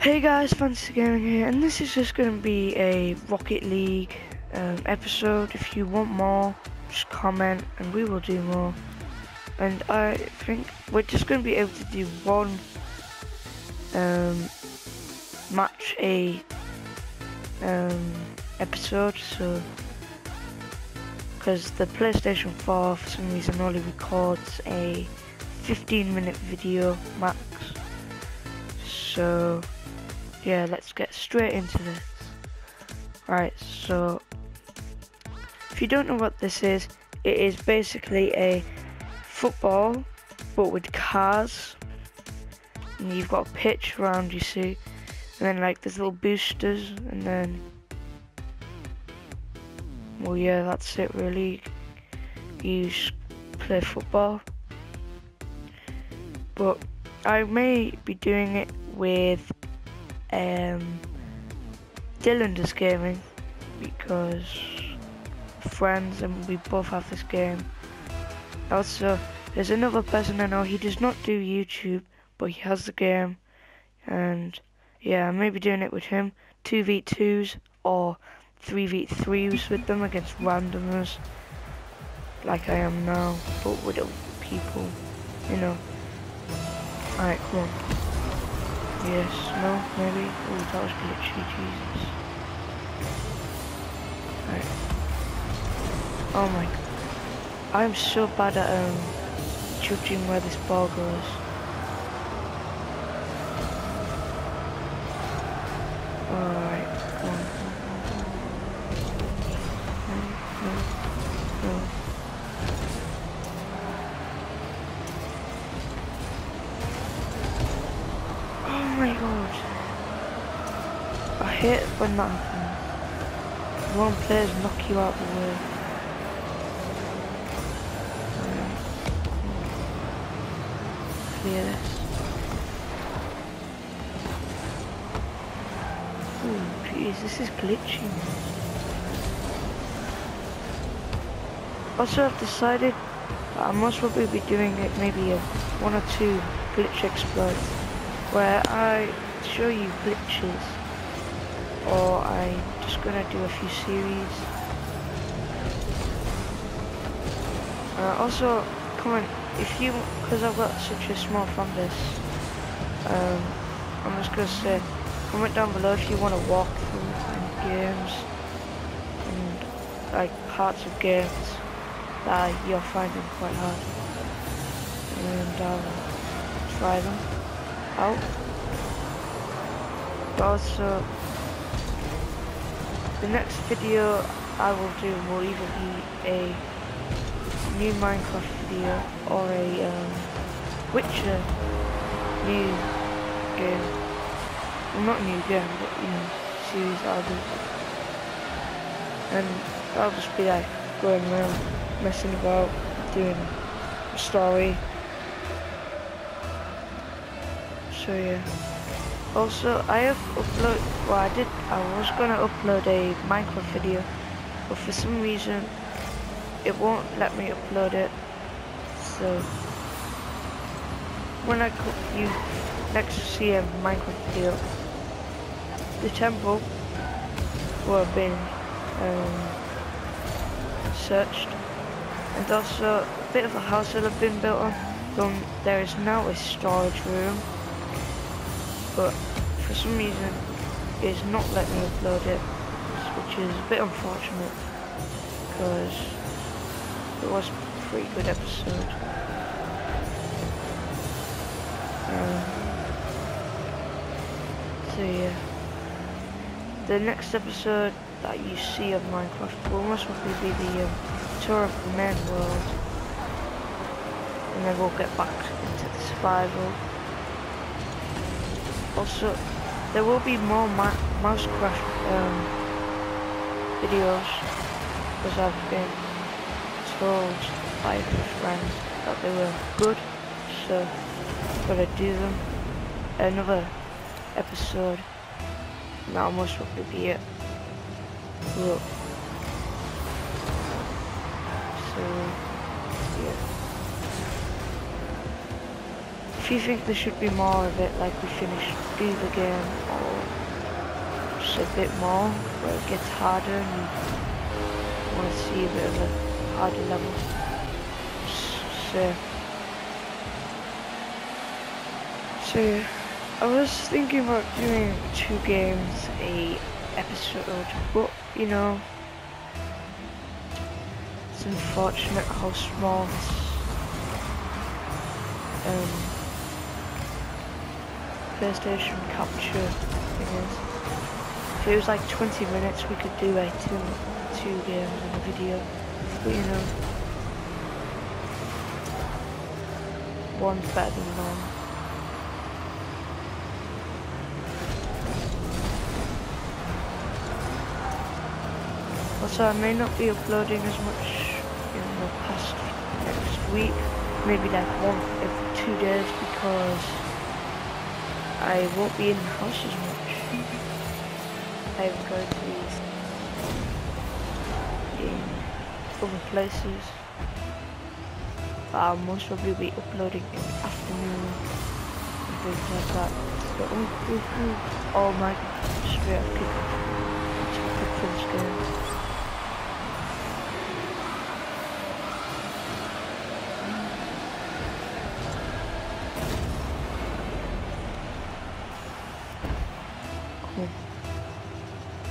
Hey guys, Fantasy Gaming here, and this is just going to be a Rocket League um, episode. If you want more, just comment and we will do more. And I think we're just going to be able to do one um, match a um, episode, so because the PlayStation 4 for some reason only records a 15 minute video max. So yeah, let's get straight into this. Alright, so if you don't know what this is, it is basically a football but with cars. And you've got a pitch around you see, and then like there's little boosters and then well yeah that's it really. You play football. But I may be doing it with um, Dylan does gaming because friends and we both have this game. Also, there's another person I know, he does not do YouTube, but he has the game. And yeah, I may be doing it with him. 2v2s or 3v3s with them against randomers. Like I am now, but with other people, you know. Alright, come on. Yes, no, maybe. Oh, that was glitchy, Jesus. Right. Oh my god. I'm so bad at um judging where this ball goes. Alright, come on. No, no, no. my god. When that happens. One players knock you out the way. Clear this. Oh jeez, this is glitching. Also I've decided I must probably be doing it maybe a one or two glitch exploits where I show you glitches or I'm just gonna do a few series. Uh, also, comment if you, because I've got such a small fan base, um, I'm just gonna say, comment down below if you want to walk through games and like parts of games that you're finding quite hard, and I'll try them out. But also, the next video I will do will either be a new Minecraft video or a um, Witcher new game. Well, not new game, but you know, series I'll do. And I'll just be like going around, messing about, doing a story, so yeah. Also, I have upload. Well, I did. I was gonna upload a Minecraft video, but for some reason, it won't let me upload it. So when I you next see a Minecraft video, the temple will have been um, searched, and also a bit of a house will have been built on. There is now a storage room but for some reason it's not letting me upload it, which is a bit unfortunate because it was a pretty good episode. Um, so yeah, the next episode that you see of Minecraft will most likely be the um, tour of the main world, and then we'll get back into the survival. Also, there will be more mouse crash um, videos because I've been told by friends that they were good, so I'm gonna do them. Another episode, that must probably be it. Look. So, yeah. If you think there should be more of it, like we finished do the game, or just a bit more, where it gets harder and you want to see a bit of a harder level. So, so I was thinking about doing two games a episode, but you know, it's unfortunate how small um, PlayStation capture thing is. If it was like 20 minutes, we could do like two, two games in a video, but you know, one's better than none. Also, I may not be uploading as much in the past next week, maybe like one every two days because I won't be in the house as much. I'm going to be in other places. I'll most probably be uploading in the afternoon and things like that. Oh, oh my, straight up kick off. It's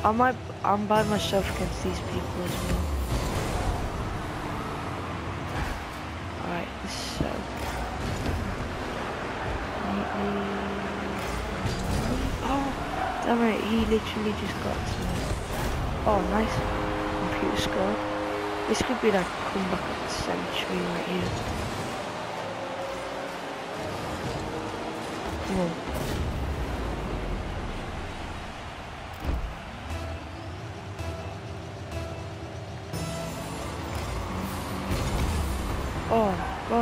I might, I'm by myself against these people as well. Alright, so. Oh, damn it, he literally just got to me. Oh, nice. Computer score. This could be like comeback of the century right here. Come on.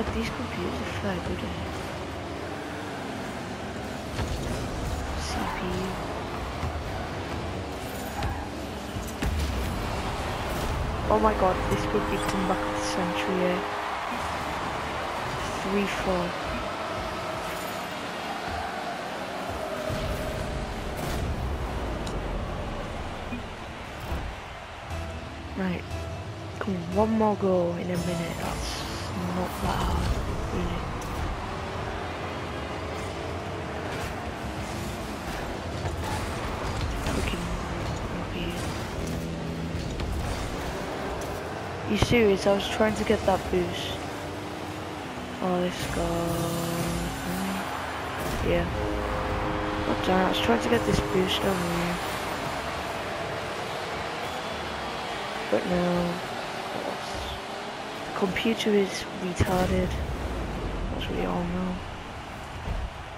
God, these computers are fair good at. CPU. Oh my god, this could be comeback of the century, eh? 3-4. Right. One more goal in a minute. That's not that hard, really. You serious? I was trying to get that boost. Oh, this guy. Yeah. Oh, darn, I was trying to get this boost over here. But no computer is retarded, as we all know,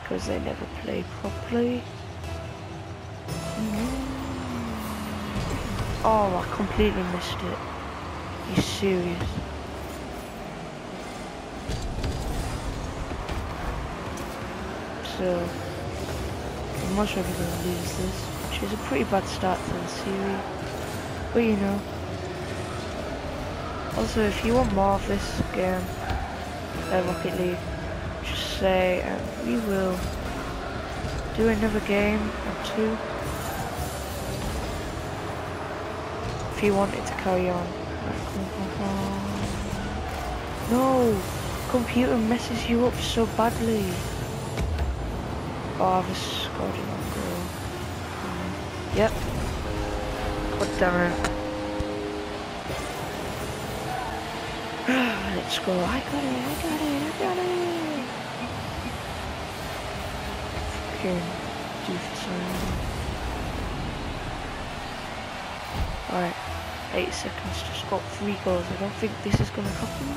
because they never play properly. Oh, I completely missed it. You serious? So, I'm most probably going to lose this, which is a pretty bad start to the series. But you know, also, if you want more of this game, uh, Rocket League, just say and we will do another game or two. If you want it to carry on. No! Computer messes you up so badly. Oh, I've scored. Yep. God damn it. Let's go. I got it. I got it. I got it. Okay. Alright. Eight seconds Just got three goals. I don't think this is gonna happen.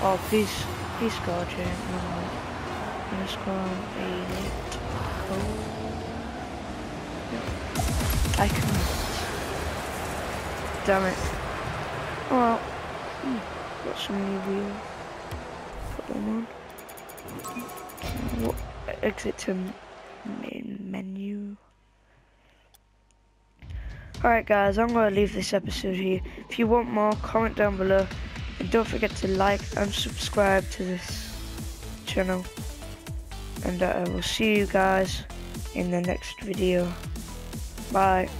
Oh, please. Please score, Jane. No, I'm gonna score a late goal. I can damn it. Oh well. Got some new wheels. Put them on. What? Exit to main menu. Alright guys, I'm going to leave this episode here. If you want more, comment down below and don't forget to like and subscribe to this channel. And uh, I will see you guys in the next video. Bye.